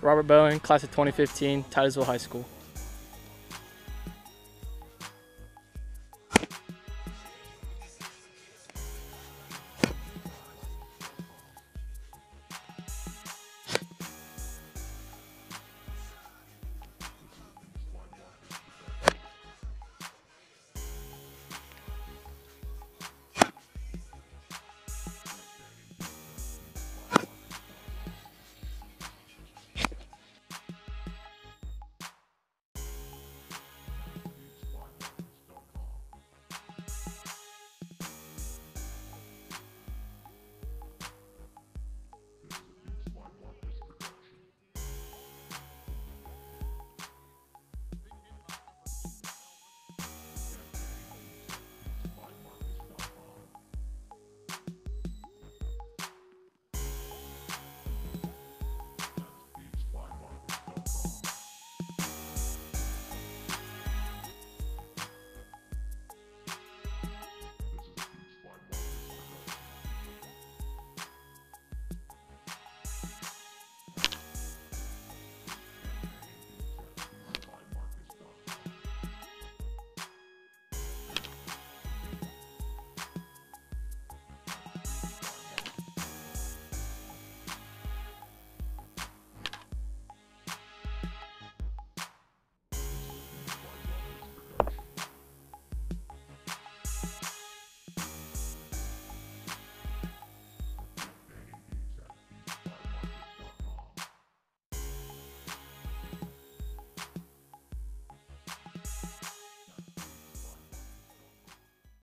Robert Bowen, class of 2015, Titusville High School.